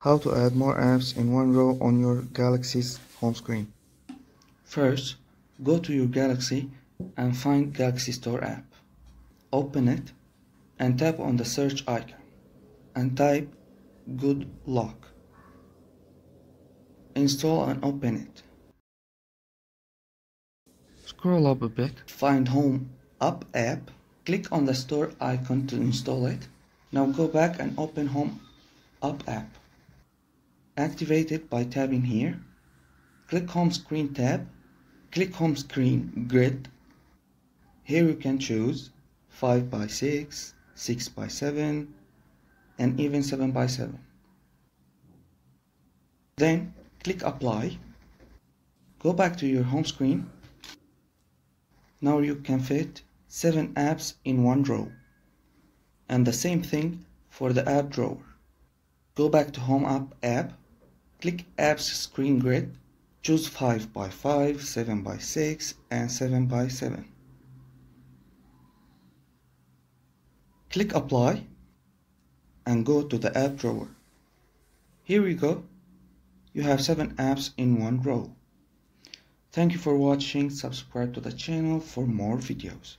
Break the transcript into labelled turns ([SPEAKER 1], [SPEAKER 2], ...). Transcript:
[SPEAKER 1] How to add more apps in one row on your Galaxy's home screen. First, go to your Galaxy and find Galaxy Store app. Open it and tap on the search icon and type Good Lock. Install and open it. Scroll up a bit, find Home Up app, click on the store icon to install it. Now go back and open Home Up app. Activate it by tapping here. Click Home Screen tab. Click Home Screen Grid. Here you can choose 5 by 6, 6 by 7, and even 7 by 7. Then click Apply. Go back to your home screen. Now you can fit 7 apps in one row. And the same thing for the app drawer. Go back to Home Up app Click Apps Screen Grid, choose 5 by 5, 7 by 6 and 7 by 7. Click Apply and go to the app drawer. Here we go. You have 7 apps in one row. Thank you for watching. Subscribe to the channel for more videos.